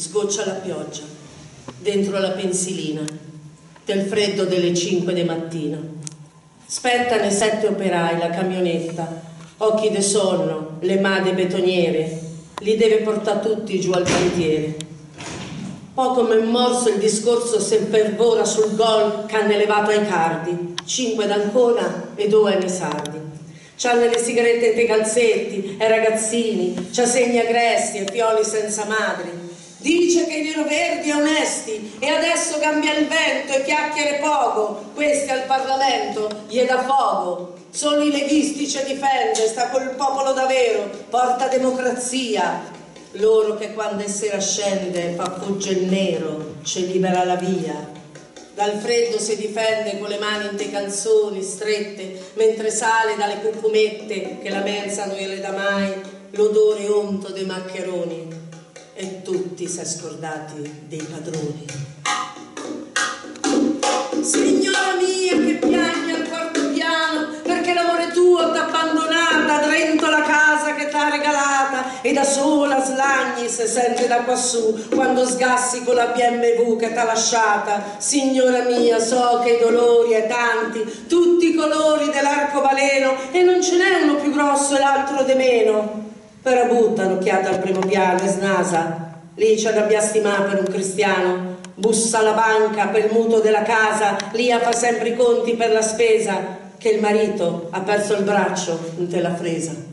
sgoccia la pioggia, dentro la pensilina, del freddo delle 5 di mattina. Spettano sette operai la camionetta, occhi de sonno, le made betoniere, li deve portare tutti giù al cantiere. Poco m'è morso il discorso se fervora sul gol c'hanno elevato ai cardi, cinque d'Ancona e due nei sardi. C'hanno le sigarette e i calzetti, e ragazzini, c'ha segni agressi e fioli senza madri. Dice che i neroverdi è onesti e adesso cambia il vento e chiacchiere poco. Questi al Parlamento gli dà fuoco. Solo i leghisti ci difende, sta col popolo davvero, porta democrazia. Loro che quando è sera scende fa fugge il nero, ci libera la via. Dal freddo si difende con le mani in dei calzoni strette, mentre sale dalle cucumette che la mensa non le dà mai l'odore onto dei maccheroni. E tutti si è scordati dei padroni. Signora mia che piagni al quarto piano perché l'amore tuo t'ha abbandonata drento la casa che t'ha regalata e da sola slagni se sente da quassù quando sgassi con la BMW che t'ha lasciata signora mia so che i dolori è tanti tutti i colori dell'arcobaleno e non ce n'è uno più grosso e l'altro di meno però butta un'occhiata al primo piano e snasa lì c'è da biastimare per un cristiano bussa alla banca per il mutuo della casa, Lia fa sempre i conti per la spesa, che il marito ha perso il braccio in te la fresa.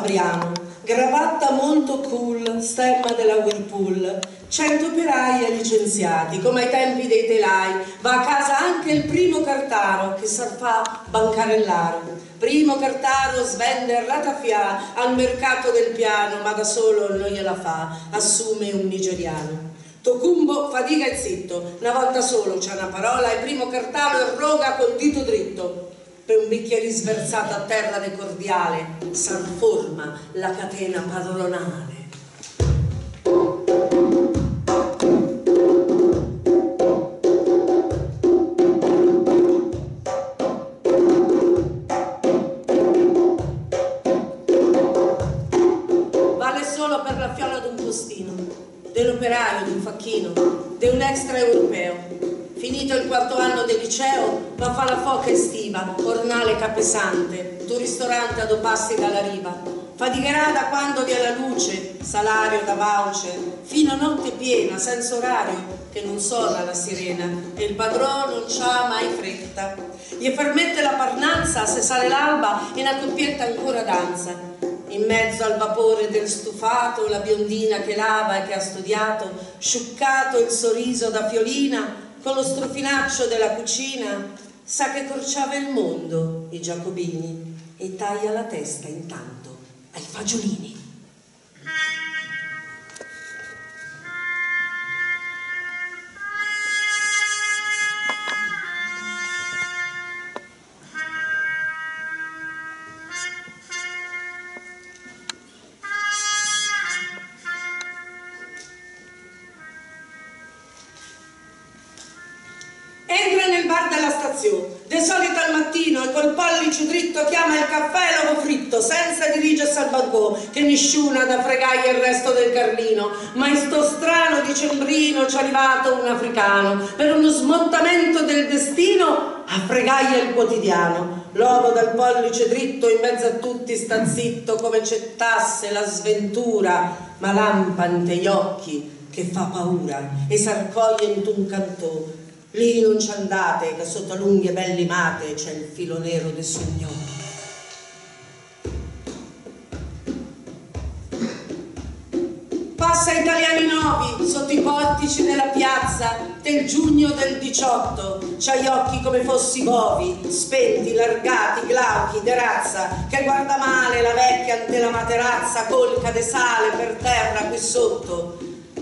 Fabriano, gravatta molto cool, stemma della Whirlpool, cento operai licenziati, come ai tempi dei telai, va a casa anche il primo cartaro che sa fa bancarellaro. Primo cartaro svende ratafia al mercato del piano, ma da solo non gliela fa, assume un nigeriano. Tocumbo fatica e zitto, una volta solo c'è una parola e primo cartaro roga col dito dritto per un bicchiere sversato a terra de cordiale s'anforma la catena padronale. Vale solo per la fiola d'un postino, dell'operaio, d'un facchino, di un extra europeo Finito il quarto anno del liceo, va a fare la foca estiva, ornale capesante, tu ristorante a due passi dalla riva. Faticherà da quando vi è la luce, salario da voucher, fino a notte piena, senza orario, che non suona la sirena, e il padrone non c'ha mai fretta. Gli permette la parnanza se sale l'alba e la coppietta ancora danza. In mezzo al vapore del stufato, la biondina che lava e che ha studiato, sciuccato il sorriso da fiolina, con lo strofinaccio della cucina, sa che corciava il mondo i giacobini e taglia la testa intanto ai fagiolini. Da fregare il resto del Carlino, ma in sto strano dicembrino ci è arrivato un africano per uno smontamento del destino a fregare il quotidiano. L'uomo dal pollice dritto in mezzo a tutti sta zitto come cettasse la sventura, ma lampante gli occhi che fa paura e s'arcoglie in un cantò. Lì non ci andate, che sotto lunghe belli mate c'è il filo nero del Signore. Passa italiani nuovi sotto i portici della piazza, del giugno del 18, c'hai occhi come fossi bovi, spenti, largati, glauchi, de razza, che guarda male la vecchia della materazza, colca de sale per terra qui sotto,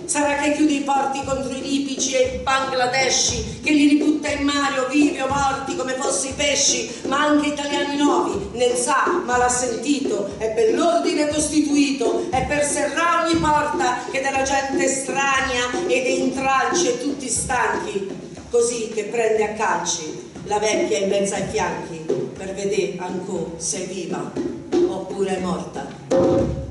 Sarà che chiude i porti contro i lipici e i bangladeshi, che li ributta in mare o vivi o morti come fossi pesci, ma anche italiani nuovi, nel sa, ma l'ha sentito, è per l'ordine costituito, è per serrare ogni porta che della gente strania e dei intralci e tutti stanchi, così che prende a calci la vecchia in mezzo ai fianchi, per vedere ancora se è viva oppure è morta.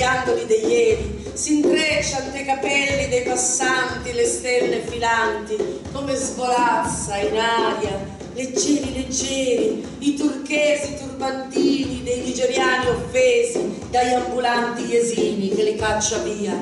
Coriandoli dei ieri, si intrecciano dei capelli dei passanti, le stelle filanti, come svolazza in aria, leggeri leggeri, i turchesi turbantini dei nigeriani offesi dagli ambulanti esimi che li caccia via,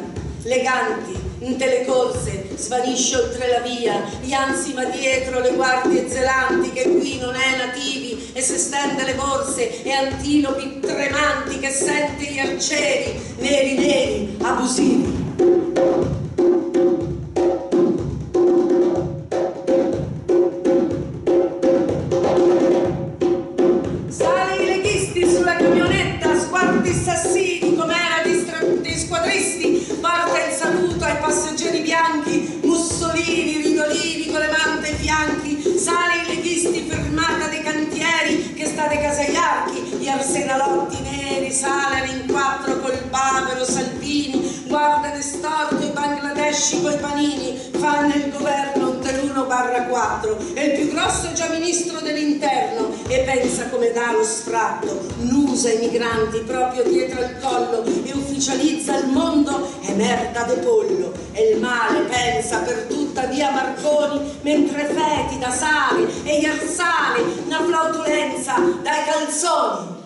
leganti in telecorse svanisce oltre la via, gli anzi va dietro le guardie zelanti che qui non è nativi e se stende le borse e antilopi tremanti che sente gli arcieri neri neri abusivi. Lo sfratto, nusa i migranti proprio dietro il collo e ufficializza il mondo è merda de pollo. E il male pensa per tutta via Marconi mentre feti da sale e gli arsali una flautulenza dai calzoni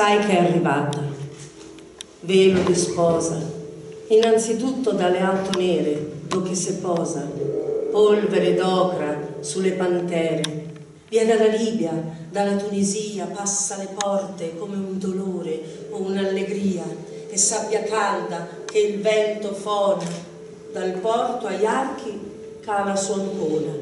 sai che è arrivata, velo di sposa, innanzitutto dalle auto nere, dove si posa, polvere d'ocra sulle pantere, viene dalla Libia, dalla Tunisia, passa le porte come un dolore o un'allegria, e sabbia calda che il vento fona, dal porto agli archi cala su ancona,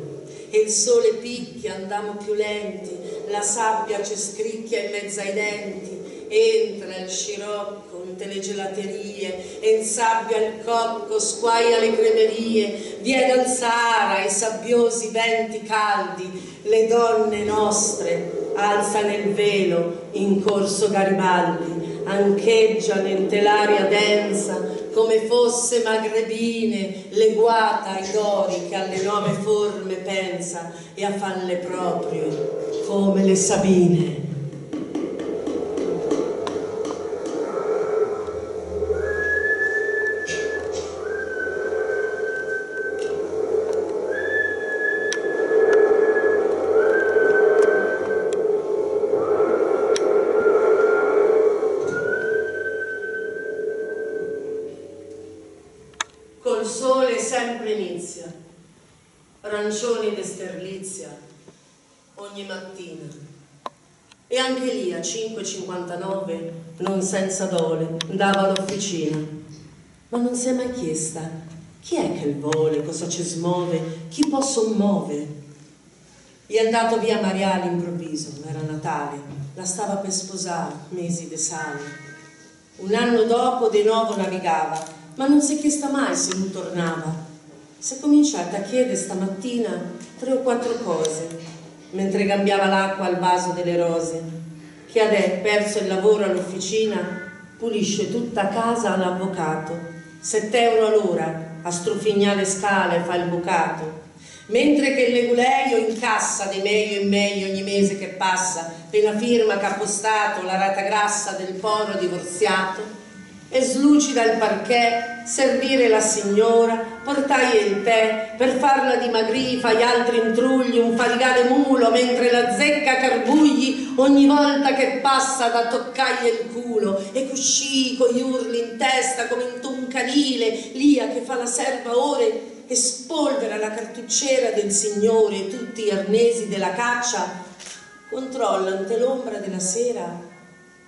e il sole picchia, andiamo più lenti, la sabbia ci scricchia in mezzo ai denti, entra il scirocco in le gelaterie, e insabbia il cocco, squaia le cremerie, viene al Sahara i sabbiosi venti caldi, le donne nostre alzano il velo in corso Garibaldi, ancheggia nell'aria densa come fosse magrebine, leguata ai dori che alle nuove forme pensa e a falle proprio come le Sabine. Senza dole, andava all'officina. Ma non si è mai chiesta chi è che il vuole, cosa ci smuove, chi può sommuovere. Gli è andato via Maria all'improvviso, era Natale, la stava per sposare, mesi de sale. Un anno dopo di nuovo navigava, ma non si è chiesta mai se lui tornava si è cominciata a chiedere stamattina tre o quattro cose mentre cambiava l'acqua al vaso delle rose. Che adè, perso il lavoro all'officina, pulisce tutta casa all'avvocato, 7 euro all'ora, a strufignare scale fa il bucato, mentre che il leguleio incassa di meglio in meglio ogni mese che passa, per la firma capostato, la rata grassa del poro divorziato, e slucida il parquet, servire la signora, portai il tè, per farla dimagrì gli altri intrugli, un fatigale mulo, mentre la zecca carbugli ogni volta che passa da toccagli il culo, e cuscì con gli urli in testa come in un canile, lia che fa la serva ore e spolvera la cartucciera del signore tutti gli arnesi della caccia, controlla ante l'ombra della sera,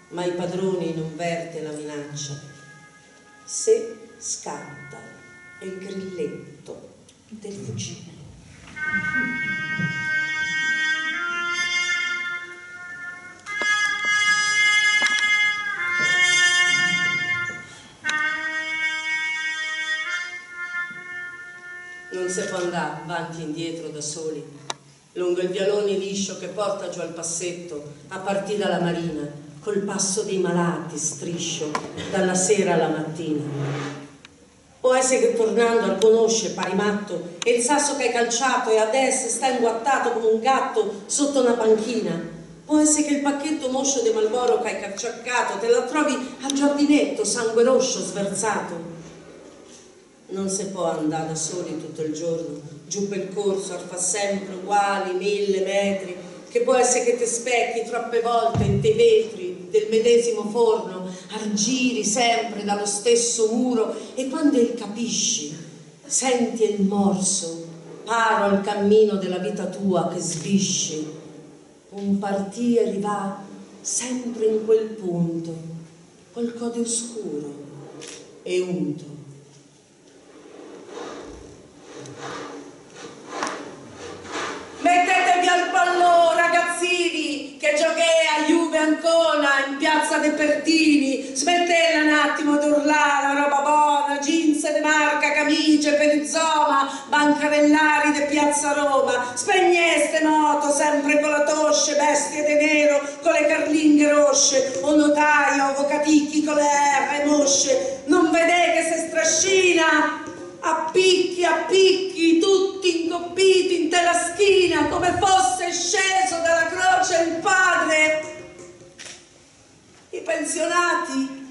ma i padroni non verte la minaccia. Se scatta il grilletto del fucile. Non si può andare avanti e indietro da soli, lungo il vialone liscio che porta giù al passetto, a partire dalla marina, col passo dei malati striscio dalla sera alla mattina. Può essere che tornando al conosce pari matto e il sasso che hai calciato e adesso sta inguattato come un gatto sotto una panchina. Può essere che il pacchetto moscio di Malboro che hai cacciaccato te lo trovi al giardinetto sangue rosso sverzato. Non si può andare da soli tutto il giorno, giù per corso, fa sempre uguali, mille metri, che può essere che ti specchi troppe volte in te vetri, del medesimo forno, argiri sempre dallo stesso muro e quando il capisci, senti il morso, paro al cammino della vita tua che svisci, un partire rivà sempre in quel punto, col code oscuro e unto. Mettetevi al pallone, ragazzini, che giochea Juve Ancona in piazza De Pertini. Smettela un attimo d'urlare, la roba buona, jeans de marca, camicie, perizoma, bancarellari de piazza Roma. Spegneste moto, sempre con la tosce, bestie de nero, con le carlinghe rosce, o notaio, avvocaticchi con le R mosce. Non vedete se strascina? A picchi, a picchi, tutti incoppiti in te la schina, come fosse sceso dalla croce il padre. I pensionati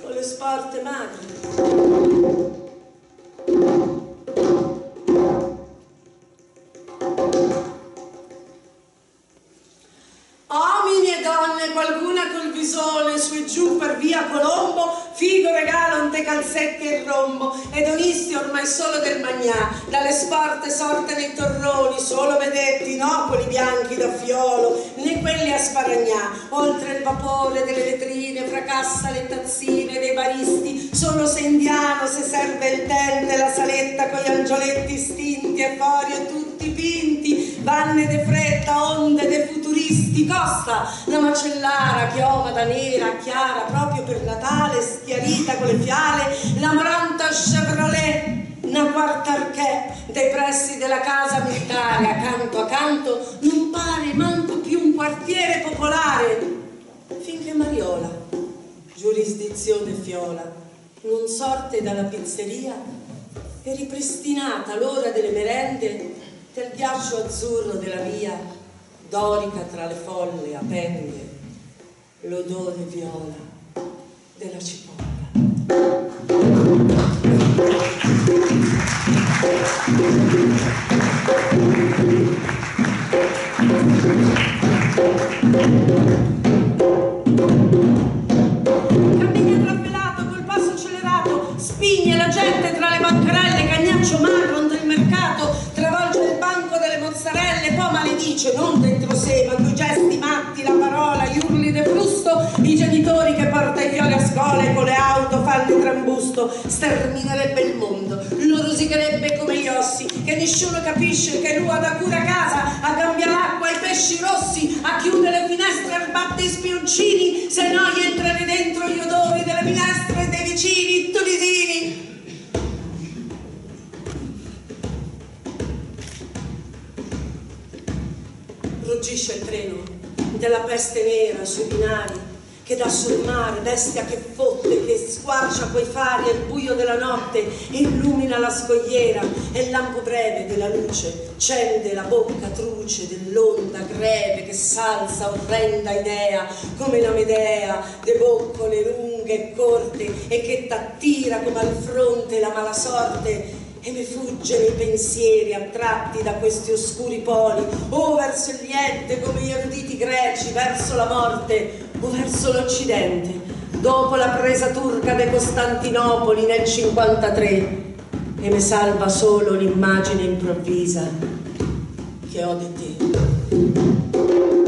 con le sporte madri. Uomini e donne, qualcuna col visone su e giù per via Colombo, regalo ante calzetti e rombo, ed onisti ormai solo del magnà, dalle sporte sorte nei torroni, solo vedetti, quelli bianchi da fiolo, né quelli a sparagnà, oltre il vapore delle vetrine, fracassa le tazzine dei baristi, solo se indiano se serve il tè nella saletta con gli angioletti stinti e fuori e tutti pinti, vanne de fretta, onde de futuristi, costa la macellara, chiomada nera, chiara, proprio per Natale, schiarita con le fiale, la moranta Chevrolet, una quarta archè dei pressi della casa militare, accanto a canto, non pare manco più un quartiere popolare, finché Mariola, giurisdizione fiola, non sorte dalla pizzeria e ripristinata l'ora delle merende del ghiaccio azzurro della via, dorica tra le folle appende l'odore viola della cipolla. Magro nel mercato, travolge il banco delle mozzarelle, poi maledice, non dentro sé, ma coi gesti matti, la parola, gli urli de frusto, i genitori che porta i fiori a scuola e con le auto fanno trambusto, sterminerebbe il mondo, lo rosicherebbe come gli ossi, che nessuno capisce che lui da cura a casa, a cambiare l'acqua ai pesci rossi, a chiudere le finestre, a batte i spioncini, se no gli entrano dentro gli odori delle finestre dei vicini tunisini. Ruggisce il treno della peste nera sui binari che dà sul mare, bestia che fotte, che squarcia quei fari al buio della notte illumina la scogliera e il lampo breve della luce cende la bocca truce dell'onda greve che salza orrenda idea come la Medea de boccole lunghe e corte e che t'attira come al fronte la mala sorte e mi fuggono i pensieri attratti da questi oscuri poli, o verso il niente come gli eruditi greci, verso la morte o verso l'Occidente. Dopo la presa turca di Costantinopoli nel 53 e mi salva solo l'immagine improvvisa che ho di te.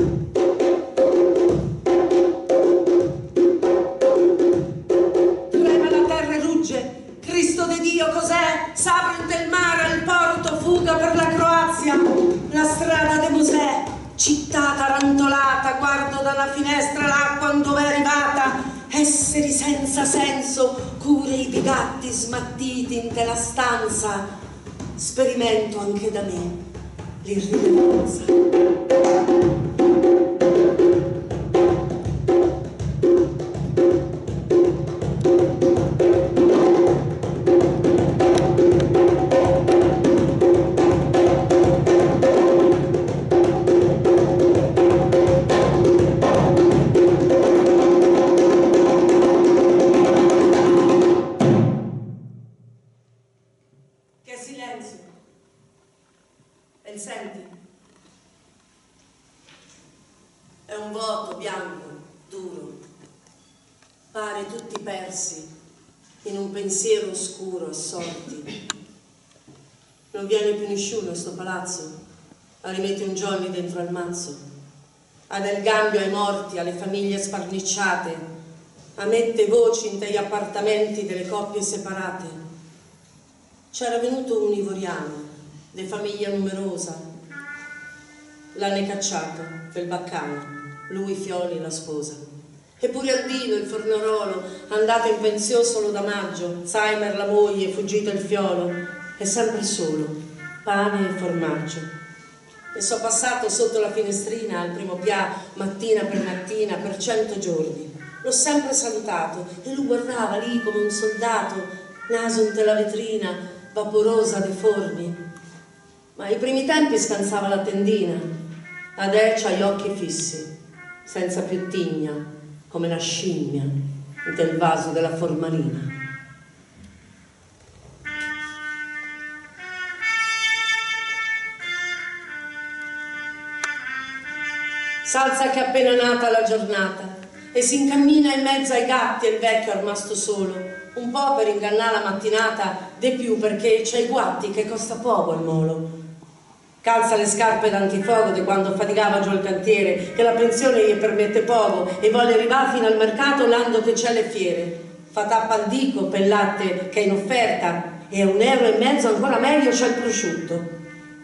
Smattiti in te la stanza, sperimento anche da me l'irrilevanza. Dentro al mazzo, a del gambio ai morti, alle famiglie sparnicciate, a mette voci in degli appartamenti delle coppie separate. C'era venuto un ivoriano, di famiglia numerosa, l'hanno cacciato pel baccano, lui Fioli la sposa. Eppure Aldino, il fornorolo, andato in pensione solo da maggio, Zaimer la moglie, fuggito il fiolo, è sempre solo, pane e formaggio e sono passato sotto la finestrina al primo piano mattina per mattina per cento giorni. L'ho sempre salutato e lui guardava lì come un soldato, naso in la vetrina, vaporosa dei forni. Ma ai primi tempi scansava la tendina, adesso ha gli occhi fissi, senza più tigna, come la scimmia del vaso della formalina. Salza che è appena nata la giornata e si incammina in mezzo ai gatti e il vecchio è solo, un po' per ingannare la mattinata, di più perché c'è i guatti che costa poco il molo. Calza le scarpe d'antifuoco di quando faticava giù il cantiere, che la pensione gli permette poco e vuole arrivare fino al mercato l'ando che c'è le fiere. Fa tappa al dico per il latte che è in offerta e a un euro e mezzo ancora meglio c'è il prosciutto,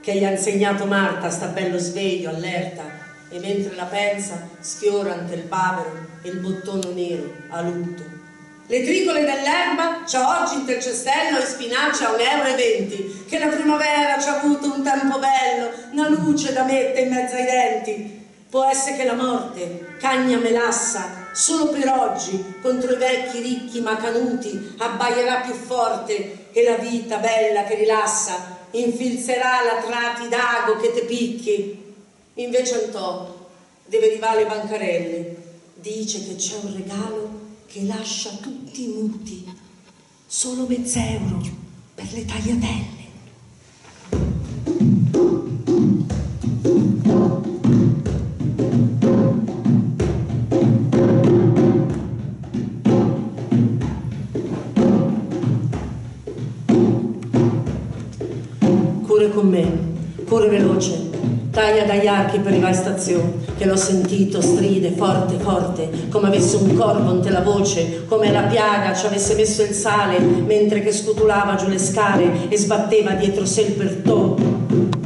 che gli ha insegnato Marta, sta bello sveglio, allerta e mentre la pensa sfiora ante il bavero e il bottone nero a lutto. Le tricole dell'erba c'ha oggi in cestello e spinaci a 1,20 euro, che la primavera c'ha avuto un tempo bello, una luce da mettere in mezzo ai denti. Può essere che la morte, cagna melassa, solo per oggi, contro i vecchi ricchi ma canuti, abbaierà più forte e la vita bella che rilassa infilzerà la trati d'ago che te picchi Invece Antò deve arrivare alle bancarelle, dice che c'è un regalo che lascia tutti muti, solo mezz'euro per le tagliatelle. Cure con me, cure veloce, taglia dagli archi per in stazione, che l'ho sentito stride forte forte, come avesse un corvo in la voce, come la piaga ci avesse messo il sale, mentre che scutulava giù le scale e sbatteva dietro sé il pertò.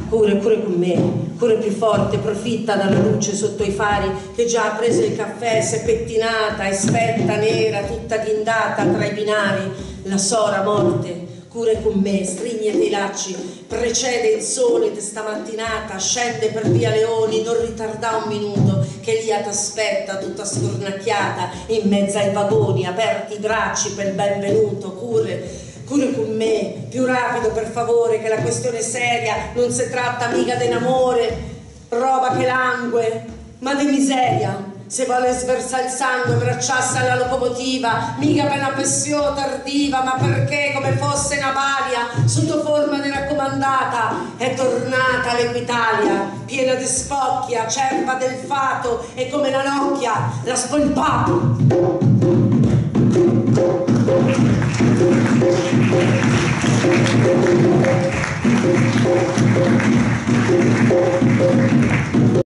Cure, cure con me, cure più forte, profitta dalla luce sotto i fari, che già ha preso il caffè, si è pettinata e spetta nera, tutta ghindata tra i binari, la sora morte, cure con me, strignete i lacci, precede il sole di stamattinata, scende per via Leoni, non ritarda un minuto, che lì t'aspetta tutta scornacchiata in mezzo ai vagoni, aperti i bracci per il benvenuto, cure cure con me, più rapido per favore, che la questione è seria, non si tratta mica d'amore, roba che langue, ma di miseria. Se vuole sversare il sangue, bracciasse alla locomotiva, mica per una pressione tardiva, ma perché come fosse una balia sotto forma di raccomandata, è tornata l'Equitalia, piena di spocchia, cerva del fato, e come la nocchia, la spolpata.